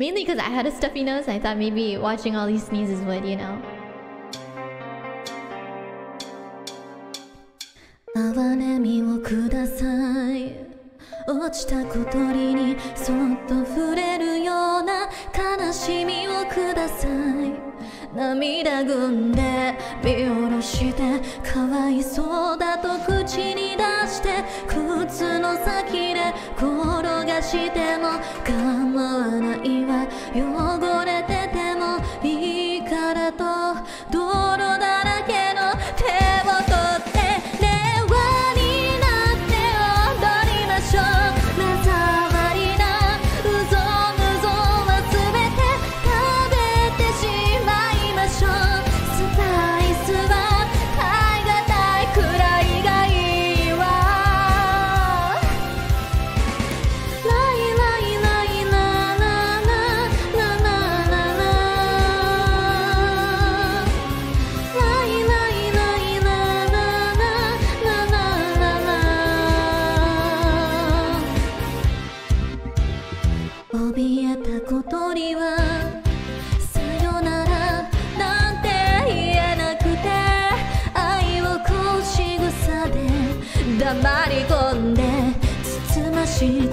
Mainly because I had a stuffy nose, I thought maybe watching all these sneezes would, you know. しても構わないわ。汚れててもいいからと。どう黙り込んでつつまし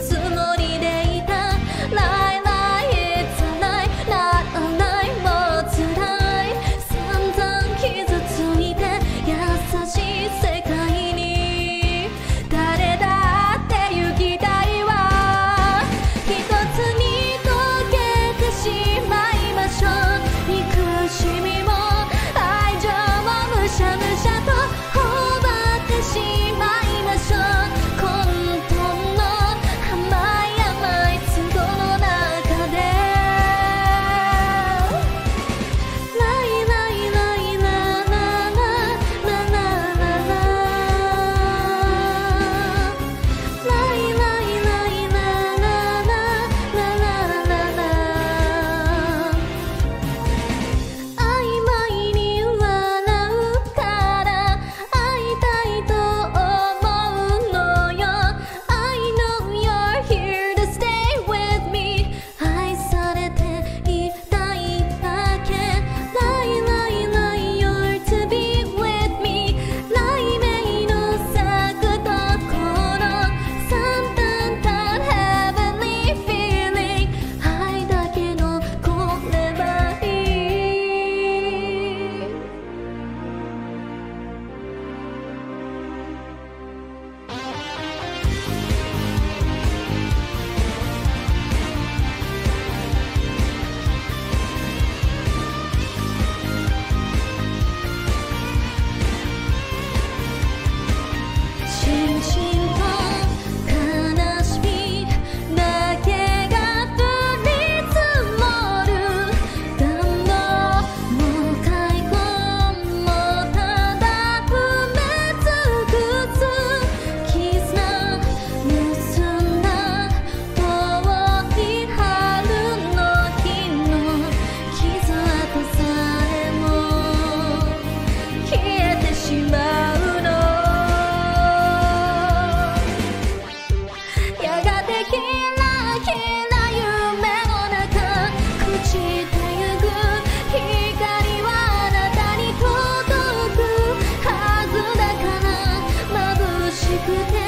くて